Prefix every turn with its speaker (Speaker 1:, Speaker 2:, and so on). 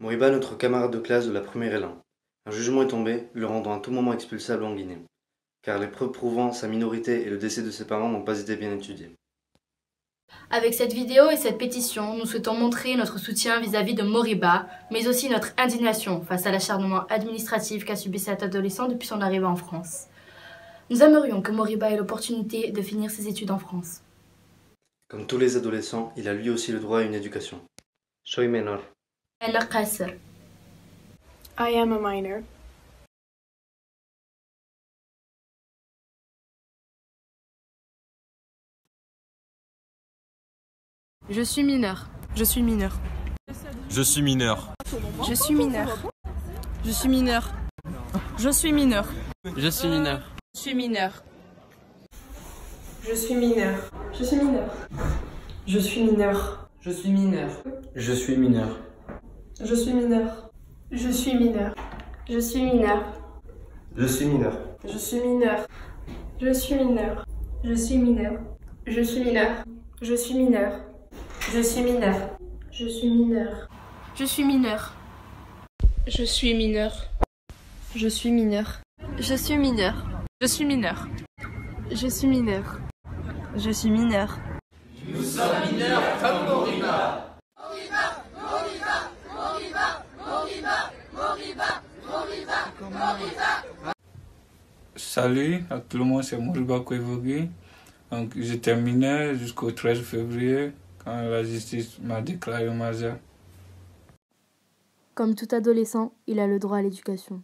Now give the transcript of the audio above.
Speaker 1: Moriba, notre camarade de classe de la première L1. Un jugement est tombé, le rendant à tout moment expulsable en Guinée, car les preuves prouvant sa minorité et le décès de ses parents n'ont pas été bien étudiées.
Speaker 2: Avec cette vidéo et cette pétition, nous souhaitons montrer notre soutien vis-à-vis de Moriba, mais aussi notre indignation face à l'acharnement administratif qu'a subi cet adolescent depuis son arrivée en France. Nous aimerions que Moriba ait l'opportunité de finir ses études en France.
Speaker 1: Comme tous les adolescents, il a lui aussi le droit à une éducation. Soy menor.
Speaker 2: أنا قاصر.
Speaker 3: I am a minor.
Speaker 4: Je suis mineur.
Speaker 3: Je suis mineur.
Speaker 5: Je suis mineur.
Speaker 3: Je suis mineur. Je suis mineur. Je suis mineur.
Speaker 6: Je suis mineur.
Speaker 3: Je suis mineur. Je suis mineur. Je suis mineur. Je suis mineur.
Speaker 6: Je suis mineur.
Speaker 7: Je suis mineur.
Speaker 3: Je suis mineur. Je suis mineur.
Speaker 2: Je suis mineur.
Speaker 7: Je suis mineur.
Speaker 3: Je suis mineur. Je suis mineur. Je suis mineur. Je suis mineur. Je suis mineur. Je suis mineur. Je suis mineur.
Speaker 2: Je suis mineur.
Speaker 3: Je suis mineur.
Speaker 4: Je suis mineur.
Speaker 2: Je suis mineur.
Speaker 3: Je suis mineur.
Speaker 4: Je suis mineur.
Speaker 3: Je suis mineur.
Speaker 8: Salut à tout le monde, c'est Moriba Kouevogi. Donc, j'étais mineur jusqu'au 13 février quand la justice m'a déclaré majeur.
Speaker 2: Comme tout adolescent, il a le droit à l'éducation.